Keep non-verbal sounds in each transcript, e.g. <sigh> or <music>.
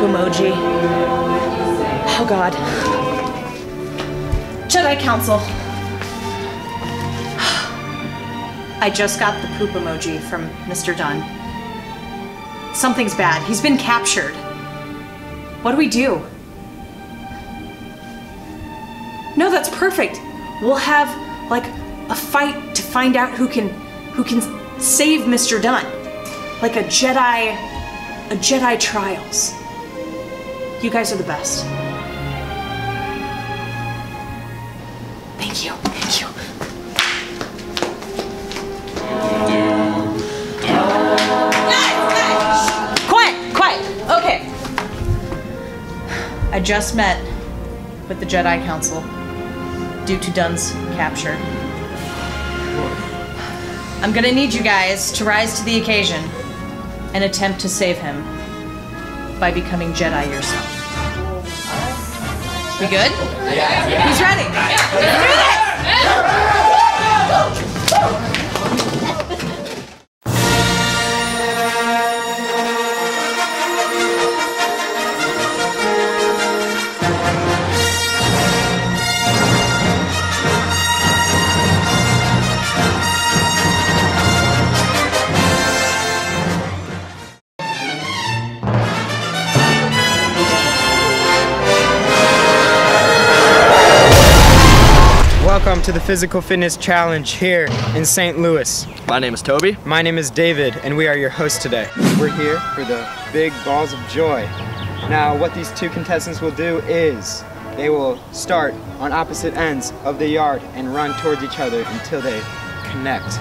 emoji. Oh god. Jedi Council. <sighs> I just got the poop emoji from Mr. Dunn. Something's bad. He's been captured. What do we do? No, that's perfect. We'll have like a fight to find out who can who can save Mr. Dunn. Like a Jedi a Jedi trials. You guys are the best. Thank you. Thank you. Quiet, quiet. Okay. I just met with the Jedi Council due to Dunn's capture. I'm gonna need you guys to rise to the occasion and attempt to save him by becoming Jedi yourself. We good? He's ready. To the Physical Fitness Challenge here in St. Louis. My name is Toby. My name is David, and we are your hosts today. We're here for the Big Balls of Joy. Now, what these two contestants will do is they will start on opposite ends of the yard and run towards each other until they connect.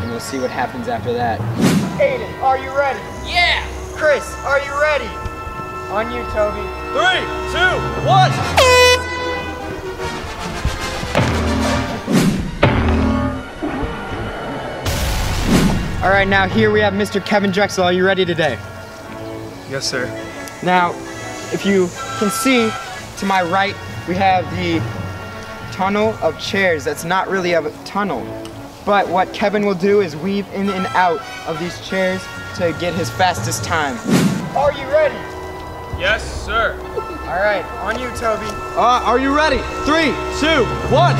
And we'll see what happens after that. Aiden, are you ready? Yeah! Chris, are you ready? On you, Toby. Three, two, one! All right, now here we have Mr. Kevin Drexel. Are you ready today? Yes, sir. Now, if you can see to my right, we have the tunnel of chairs. That's not really a tunnel. But what Kevin will do is weave in and out of these chairs to get his fastest time. Are you ready? Yes, sir. All right, on you, Toby. Uh, are you ready? Three, two, one!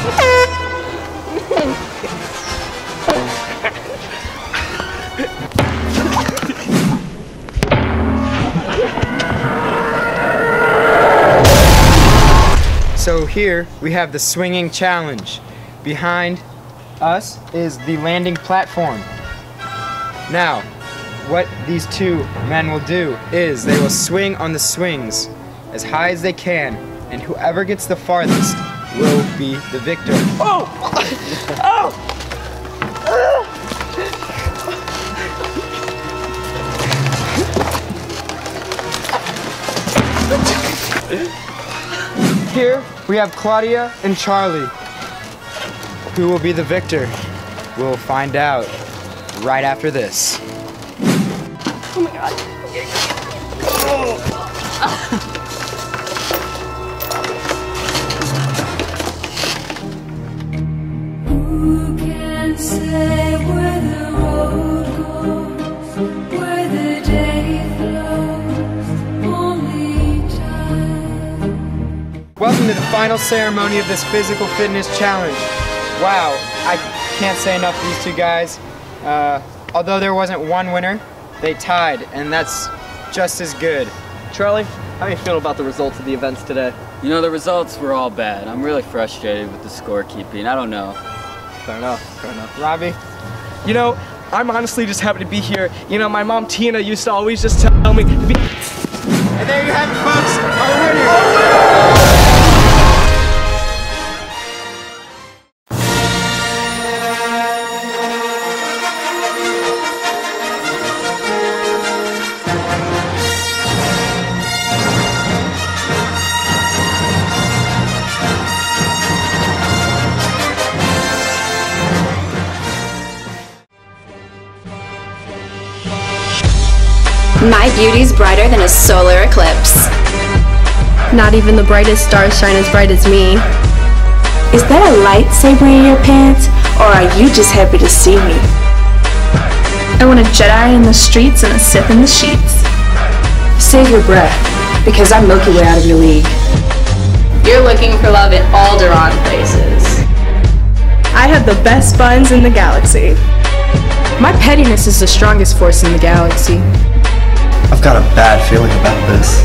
Here we have the swinging challenge. Behind us is the landing platform. Now, what these two men will do is they will swing on the swings as high as they can, and whoever gets the farthest will be the victor. Oh! Oh! Here we have Claudia and Charlie. Who will be the victor? We'll find out right after this. Oh Who can say where the road goes, where the day flows? Welcome to the final ceremony of this physical fitness challenge. Wow, I can't say enough for these two guys. Uh, although there wasn't one winner, they tied, and that's just as good. Charlie, how are you feeling about the results of the events today? You know, the results were all bad. I'm really frustrated with the scorekeeping. I don't know. Fair enough, fair enough. Robbie? You know, I'm honestly just happy to be here. You know, my mom Tina used to always just tell me to be. And there you have it, folks, our winner. My beauty's brighter than a solar eclipse. Not even the brightest stars shine as bright as me. Is that a lightsaber in your pants, or are you just happy to see me? I want a Jedi in the streets and a Sith in the sheets. Save your breath, because I'm Milky Way out of your league. You're looking for love in Alderaan places. I have the best buns in the galaxy. My pettiness is the strongest force in the galaxy. I've got a bad feeling about this.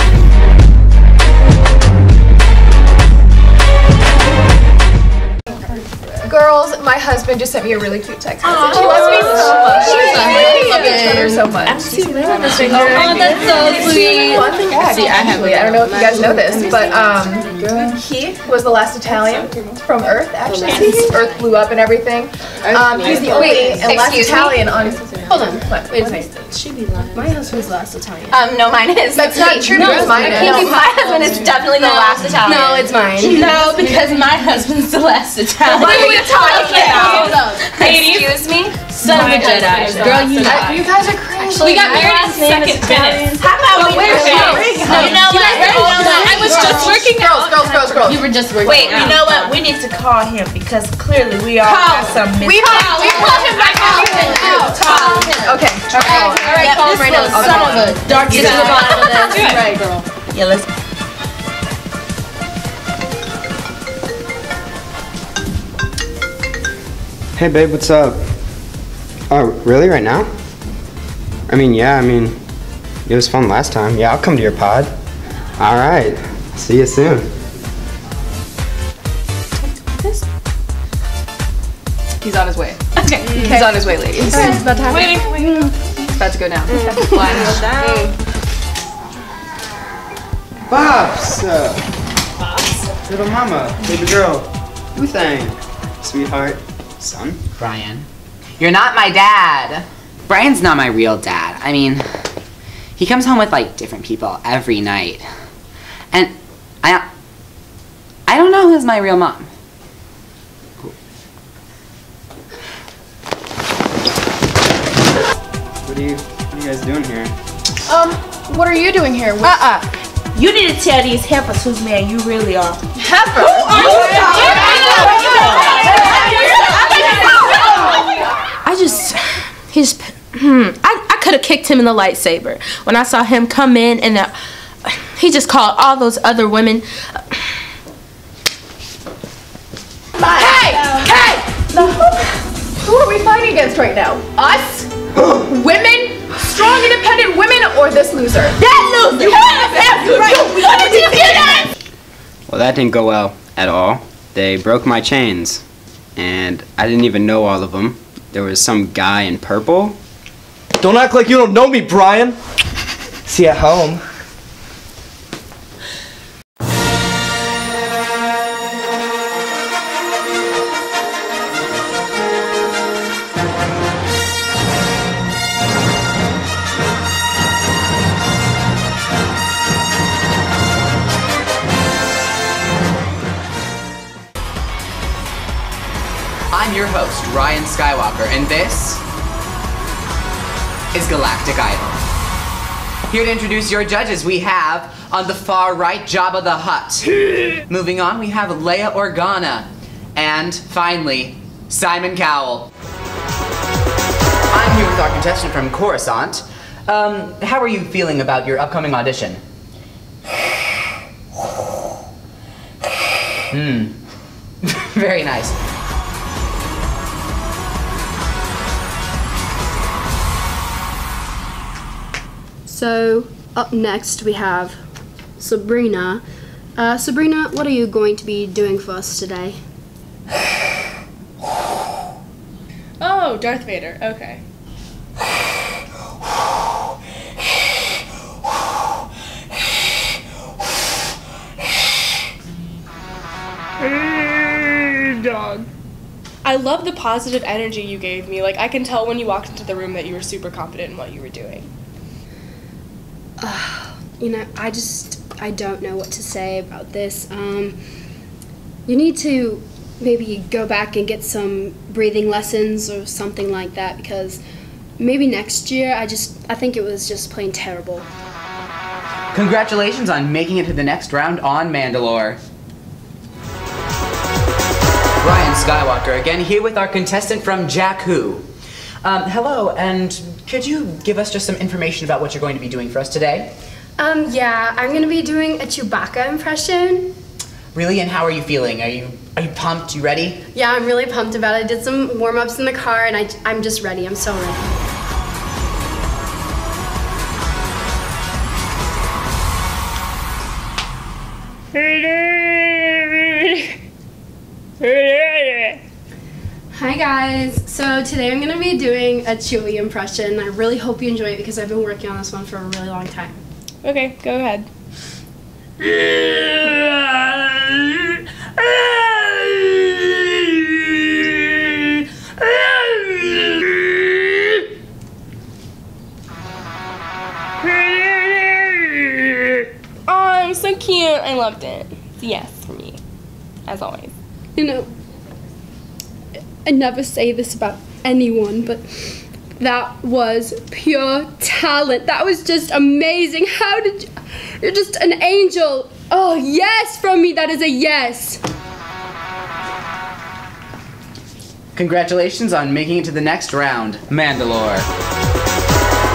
Girls, my husband just sent me a really cute text message. He loves me so much. I love each other so much. Oh, that's so sweet. Fun fact, actually, I don't know if you guys know this, but um, he was the last Italian from Earth. Actually, Earth blew up and everything. Um, he's the only and last excuse me? Italian on. Hold on. What? Wait a second. Should be lying. My husband's last Italian. Um, no, mine is. That's not <laughs> true, No, because mine no, my husband is definitely the last Italian. No, it's mine. <laughs> No, because my husband's the last Italian. What are we talking about? Excuse me? Son of a Jedi. Girl, you know. You guys are crazy. We got married in second minutes. How about we wait, your ring? You know what? You know what? I was just working Girls, girls, girls, girls. You were just working. Wait, you know what? We need to call him because clearly we all have some We call, we call him by husband. Okay. All right. All right. call him right now. son of a dark Get to the bottom of this. Right, girl. Yeah, let's. Hey babe, what's up? Oh, really? Right now? I mean, yeah, I mean, it was fun last time. Yeah, I'll come to your pod. All right. See you soon. He's on his way. Okay. He's on his way, ladies. It's about time. Waiting. It's about to go down. Bob's. Uh, Little mama, baby girl. Who thing? Sweetheart. Son. Brian. You're not my dad. Brian's not my real dad. I mean, he comes home with like different people every night. And I I don't know who's my real mom. What are you, what are you guys doing here? Um, what are you doing here? Uh uh. You need to tell these heifers whose man you really are. Heifer. I just, he's, hmm, I, I could have kicked him in the lightsaber when I saw him come in and uh, he just called all those other women. Hey! Hey! Who are we fighting against right now? Us? <gasps> women? Strong, independent women, or this loser? That loser! Well, that didn't go well at all. They broke my chains, and I didn't even know all of them. There was some guy in purple. Don't act like you don't know me, Brian. See at home. Ryan Skywalker, and this is Galactic Idol. Here to introduce your judges, we have on the far right Jabba the Hutt. <laughs> Moving on, we have Leia Organa. And finally, Simon Cowell. I'm here with our contestant from Coruscant. Um, how are you feeling about your upcoming audition? <sighs> Hmm. <laughs> Very nice. So, up next we have Sabrina. Uh, Sabrina, what are you going to be doing for us today? Oh, Darth Vader. Okay. Dog. I love the positive energy you gave me. Like I can tell when you walked into the room that you were super confident in what you were doing. You know, I just I don't know what to say about this. Um, you need to maybe go back and get some breathing lessons or something like that because maybe next year I just I think it was just plain terrible. Congratulations on making it to the next round on Mandalore. Ryan Skywalker again, here with our contestant from Jakku. Um, hello, and could you give us just some information about what you're going to be doing for us today? Um, yeah, I'm gonna be doing a Chewbacca impression. Really, and how are you feeling? Are you are you pumped? You ready? Yeah, I'm really pumped about it. I did some warm ups in the car and I, I'm just ready. I'm so ready. Hi guys! So today I'm gonna be doing a Chewie impression. I really hope you enjoy it because I've been working on this one for a really long time. Okay, go ahead. Oh, I'm so cute. I loved it. Yes for me, as always. You know, I never say this about anyone, but that was pure talent. That was just amazing. How did you? You're just an angel. Oh, yes, from me. That is a yes. Congratulations on making it to the next round, Mandalore.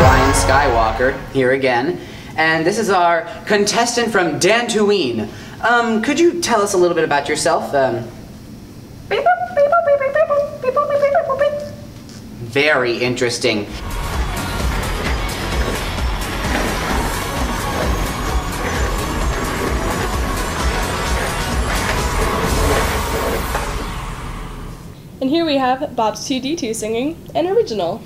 Ryan Skywalker, here again. And this is our contestant from Dantooine. Um, could you tell us a little bit about yourself? Um, very interesting. And here we have Bob's 2D2 singing an original.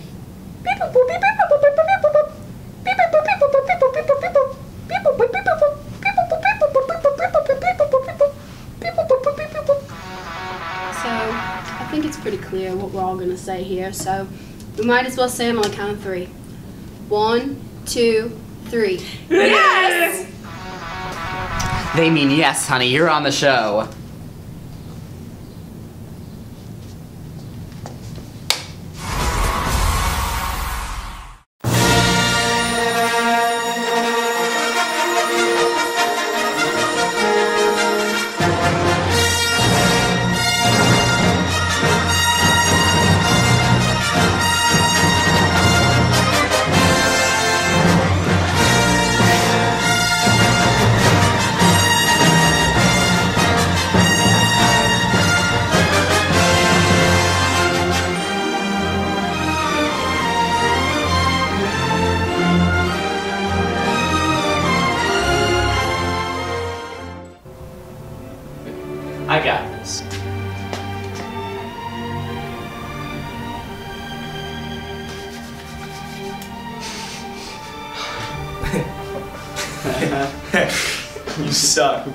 Pretty clear what we're all gonna say here. So we might as well say them on the count of three. One, two, three. Yes! They mean yes, honey, you're on the show.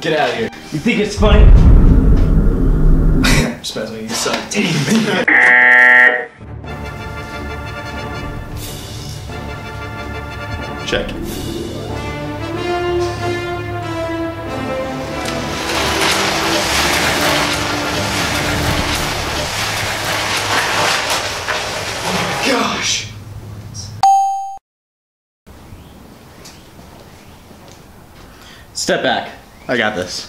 Get out of here. You think it's funny? <laughs> Just messing with you. You suck. Check. Gosh. Step back. I got this.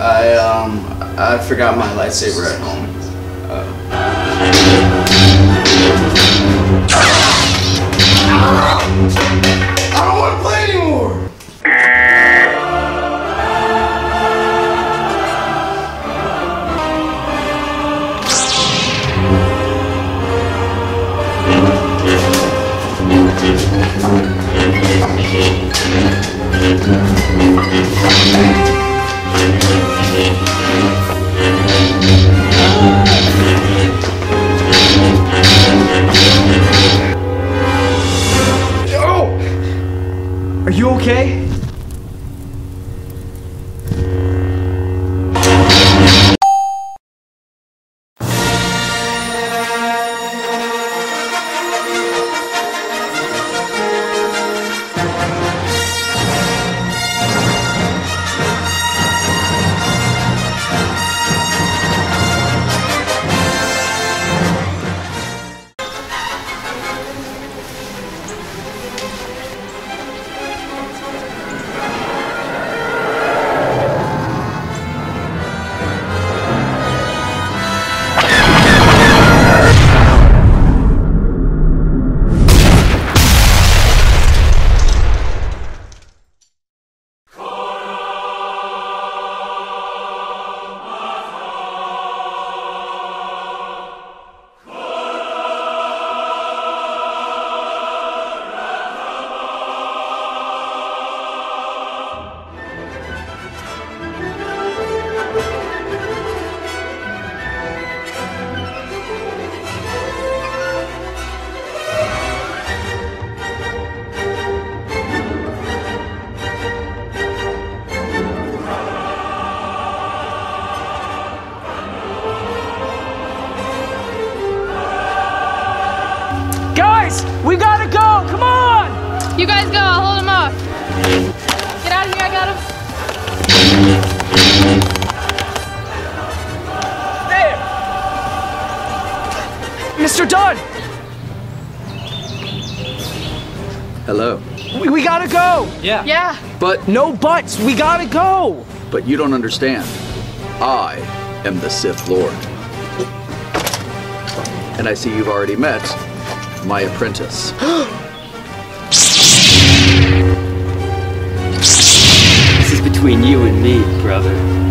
I um I forgot my lightsaber. Hello. We, we gotta go. Yeah. Yeah. But no buts. We gotta go. But you don't understand. I am the Sith Lord. And I see you've already met my apprentice. <gasps> This is between you and me, brother.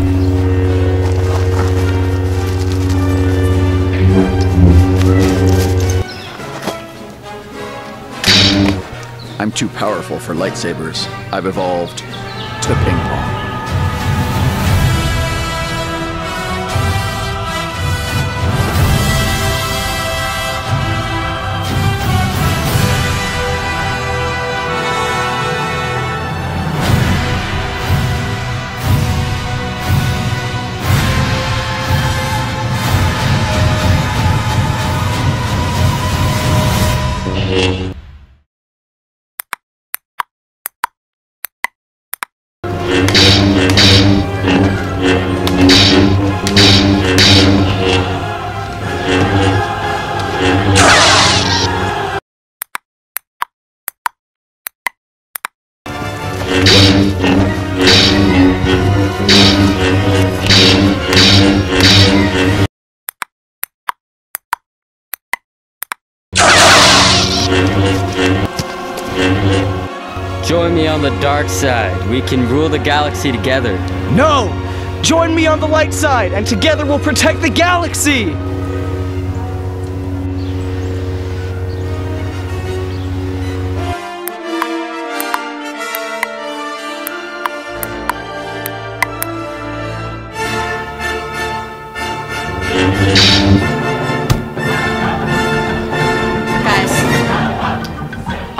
I'm too powerful for lightsabers. I've evolved to ping pong. Join me on the dark side. We can rule the galaxy together. No! Join me on the light side, and together we'll protect the galaxy!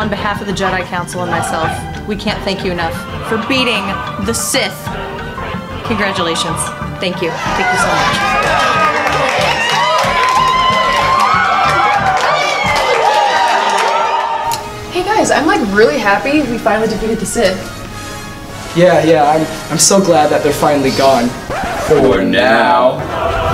On behalf of the Jedi Council and myself, we can't thank you enough for beating the Sith. Congratulations. Thank you. Thank you so much. Hey guys, I'm like really happy we finally defeated the Sith. Yeah, yeah, I'm, I'm so glad that they're finally gone. For now.